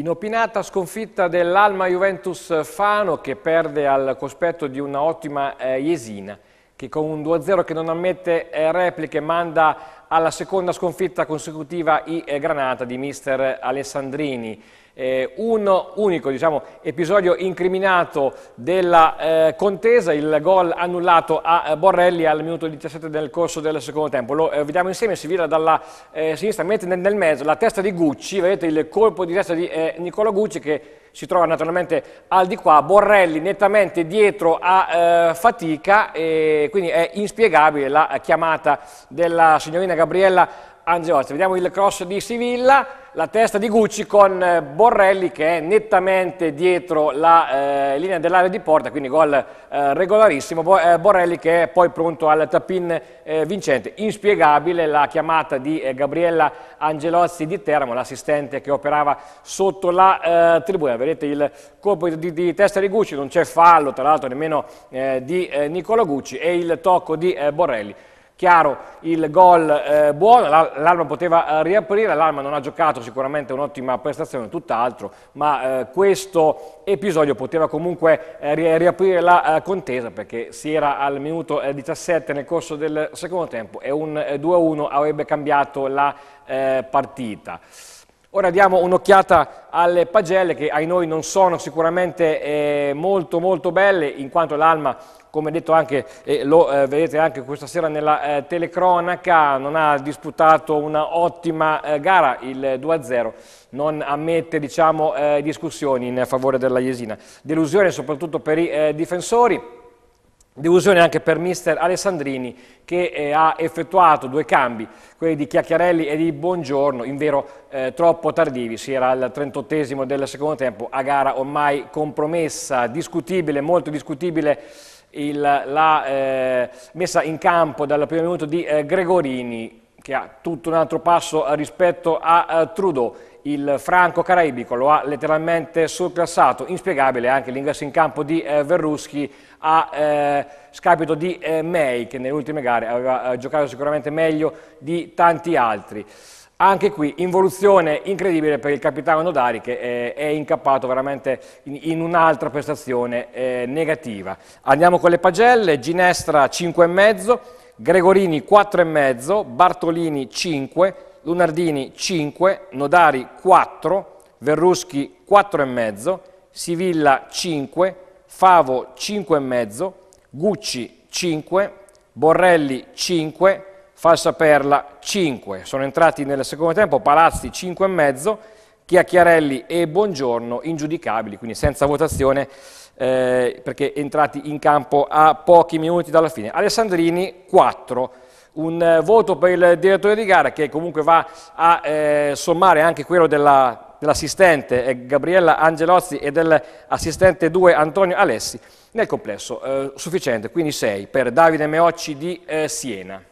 Inopinata sconfitta dell'Alma Juventus Fano che perde al cospetto di un'ottima eh, Jesina che con un 2-0 che non ammette eh, repliche manda alla seconda sconfitta consecutiva i eh, Granata di mister Alessandrini eh, un unico diciamo, episodio incriminato della eh, contesa, il gol annullato a eh, Borrelli al minuto 17 del corso del secondo tempo. Lo eh, vediamo insieme, si vira dalla eh, sinistra, mette nel, nel, mezzo la testa di Gucci, vedete il colpo di testa di eh, Nicola Gucci che si trova naturalmente al di qua, Borrelli nettamente dietro a fatica e quindi è inspiegabile la chiamata della signorina Gabriella Angelotti. Vediamo il cross di Sivilla, la testa di Gucci con eh, Borrelli che è nettamente dietro la eh, linea dell'area di porta, quindi gol eh, regolarissimo. Bo eh, Borrelli che è poi pronto al tapin eh, vincente. Inspiegabile la chiamata di eh, Gabriella Angelozzi di Teramo, l'assistente che operava sotto la tribuna. Vedete il colpo di, di, testa di Gucci, non c'è fallo, tra l'altro nemmeno di Nicola Gucci e il tocco di Borrelli. Chiaro il gol eh, buono, l'Alma poteva eh, riaprire, l'Alma non ha giocato sicuramente un'ottima prestazione, tutt'altro, ma eh, questo episodio poteva comunque eh, riaprire la eh, contesa perché si era al minuto 17 eh, nel corso del secondo tempo e un 2-1 avrebbe cambiato la partita. Ora diamo un'occhiata alle pagelle che ai noi non sono sicuramente molto molto belle in quanto l'Alma, come detto anche, eh, lo eh, vedete anche questa sera nella eh, telecronaca, non ha disputato una ottima eh, gara, il 2-0 non ammette diciamo, eh, discussioni in favore della Jesina. Delusione soprattutto per i difensori. Delusione anche per mister Alessandrini che eh, ha effettuato due cambi, quelli di Chiacchiarelli e di Buongiorno, in vero eh, troppo tardivi, si era al 38 del secondo tempo, a gara ormai compromessa, discutibile, molto discutibile il, la eh, messa in campo dal primo minuto di eh, Gregorini, che ha tutto un altro passo rispetto a, eh, Trudeau il franco caraibico lo ha letteralmente surclassato, inspiegabile anche l'ingresso in campo di eh, Verruschi a eh, scapito di eh, May che nelle ultime gare aveva giocato sicuramente meglio di tanti altri. Anche qui involuzione incredibile per il capitano Nodari che eh, è incappato veramente in, in un'altra prestazione eh, negativa. Andiamo con le pagelle, Ginestra 5,5, Gregorini 4,5, Bartolini 5, Lunardini 5, Nodari 4, Verruschi 4,5, Sivilla 5, Favo 5,5, Gucci 5, Borrelli 5, Falsa Perla 5. Sono entrati nel secondo tempo Palazzi 5,5, Chiacchiarelli e Buongiorno ingiudicabili, quindi senza votazione eh, perché entrati in campo a pochi minuti dalla fine. Alessandrini 4 un eh, voto per il direttore di gara che comunque va a eh, sommare anche quello dell'assistente dell Gabriella Angelozzi e dell'assistente 2 Antonio Alessi, nel complesso eh, sufficiente, quindi 6 per Davide Meocci di eh, Siena.